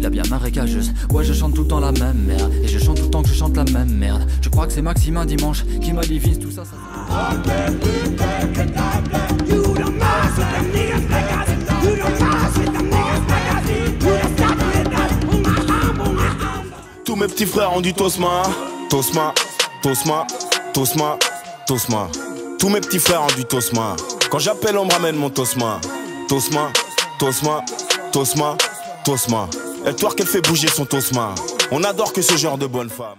la bien marécageuse. Ouais, je chante tout le temps la même merde. Et je chante tout le temps que je chante la même merde. Je crois que c'est Maximin dimanche qui m'a divise tout ça. ça... Tous mes petits frères ont du Tosma, Tosma, Tosma, Tosma, Tosma. Tous mes petits frères ont du Tosma. Quand j'appelle, on me ramène mon Tosma. Tosma, Tosma, Tosma, Elle toi qu'elle fait bouger son Tosma. On adore que ce genre de bonne femme.